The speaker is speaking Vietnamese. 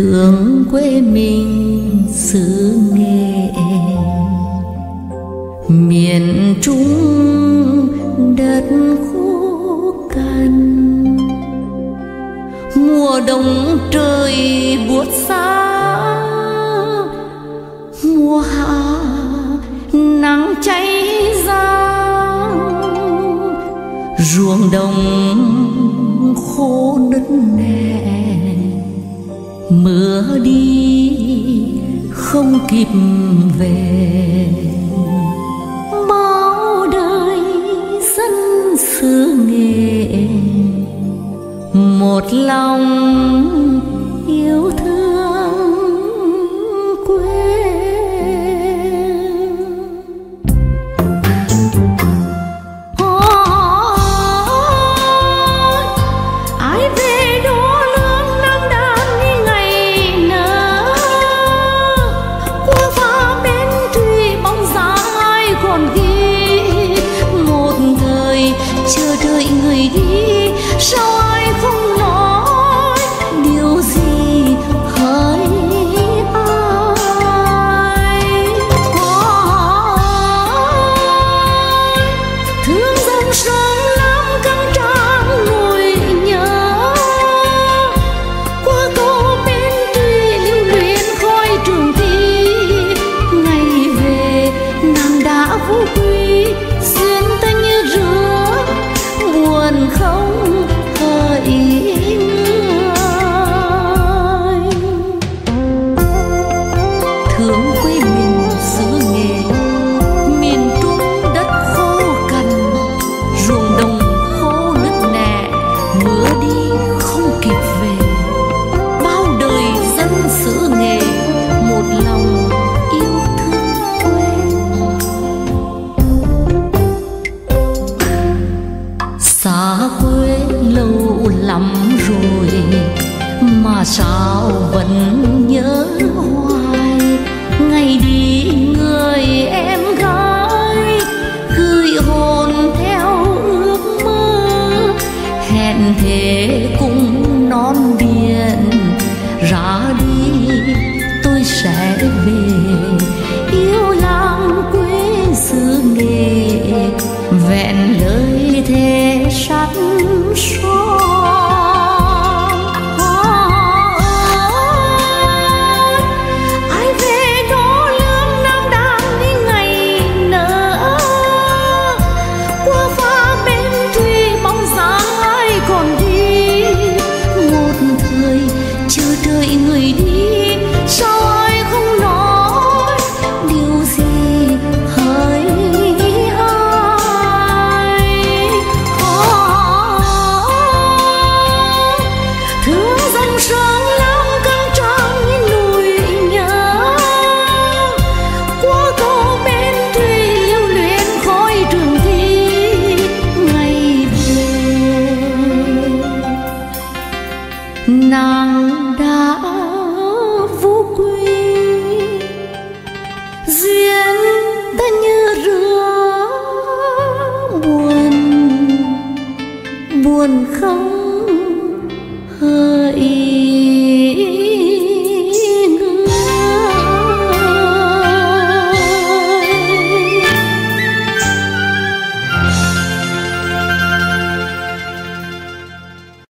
thương quê mình xứ nghệ. Miền trung đất khô cằn, mùa đông trời buốt giá, mùa hạ nắng cháy ra. Ruộng đồng khô nứt nẻ mưa đi không kịp về. Bao đời dân xứ nghệ một lòng hướng quê mình xứ nghề. Miền trung đất khô cằn, ruộng đồng khô nứt nẻ, mưa đi không kịp về. Bao đời dân xứ nghề, một lòng yêu thương quê. Xa quê lâu lắm rồi, mà sao 可以。